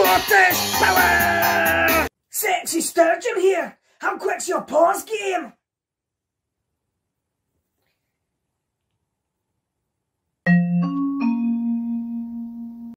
Scottish Power! Sexy Sturgeon here! How quick's your pause game?